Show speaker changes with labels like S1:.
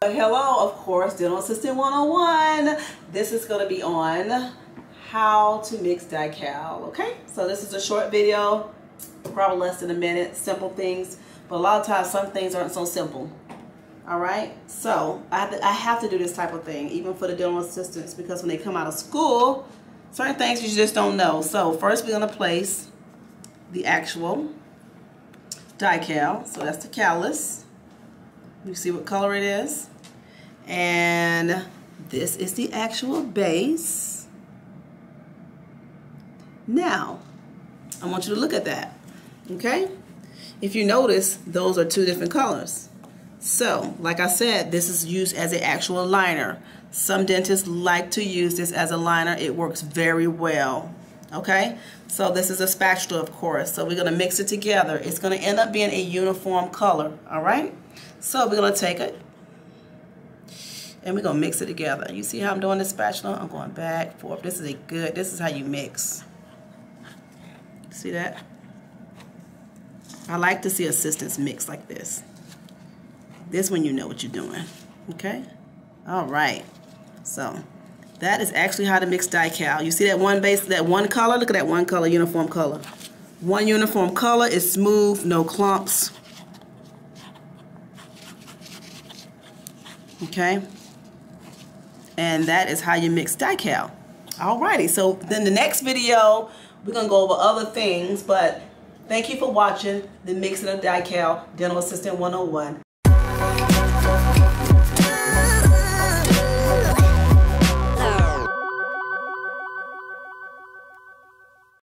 S1: Hello, of course, Dental Assistant 101. This is going to be on how to mix Dycal, okay? So this is a short video, probably less than a minute, simple things, but a lot of times some things aren't so simple. All right, so I have, to, I have to do this type of thing, even for the dental assistants, because when they come out of school, certain things you just don't know. So first we're gonna place the actual Dycal. So that's the callus. You see what color it is. And this is the actual base. Now, I want you to look at that, okay? If you notice, those are two different colors. So, like I said, this is used as an actual liner. Some dentists like to use this as a liner. It works very well, okay? So this is a spatula, of course. So we're gonna mix it together. It's gonna end up being a uniform color, all right? So we're gonna take it and we're gonna mix it together. You see how I'm doing this spatula? I'm going back, forth. This is a good, this is how you mix. See that? I like to see assistants mix like this. This when you know what you're doing, okay? All right, so that is actually how to mix Dycal. You see that one base, that one color? Look at that one color, uniform color. One uniform color is smooth, no clumps. Okay? And that is how you mix Dycal. Alrighty, so then the next video, we're gonna go over other things, but thank you for watching the Mixing of Dycal Dental Assistant 101.